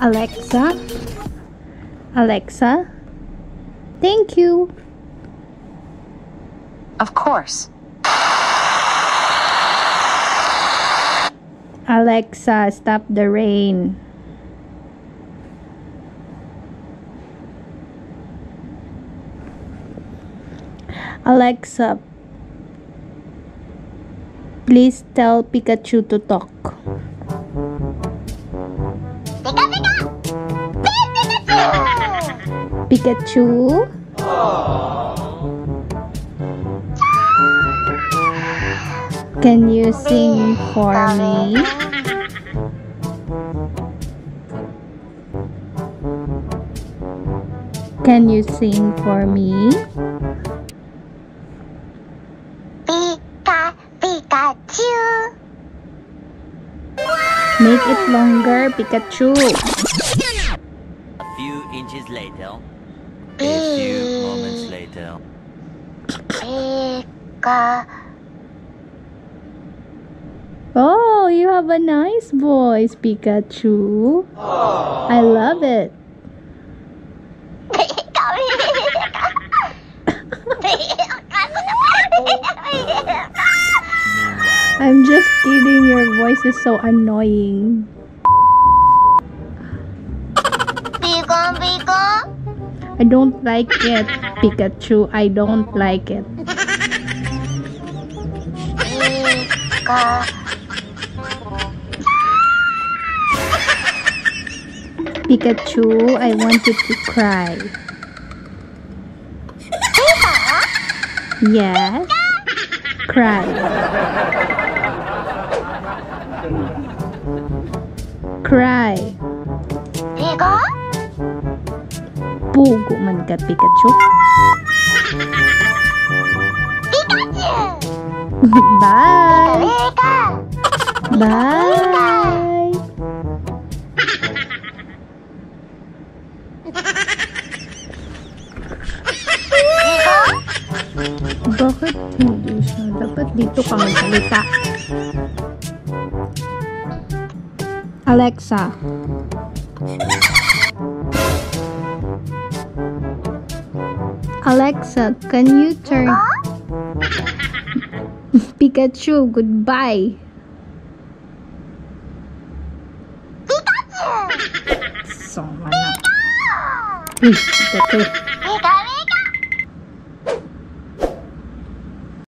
Alexa? Alexa? Thank you. Of course. Alexa, stop the rain. Alexa, please tell Pikachu to talk. Pikachu? Can you sing for me? Can you sing for me? Pika, Pikachu. Make it longer, Pikachu. A few inches later. A few eh. moments later. Pika. Oh, you have a nice voice, Pikachu. I love it. Pika, Pika. I'm just kidding. Your voice is so annoying. Pika, Pika. I don't like it, Pikachu. I don't like it. Pika. Pikachu, I want you to cry. Yes. Cry. Cry. Pika. Pugo man ka, Pikachu. Pikachu. Bye. Pika. Bye. Bakit hindi siya? Dapat dito ka magsalita. Alexa. Alexa, can you turn Pikachu goodbye? Pikachu. So, ano? Uy, Pikachu.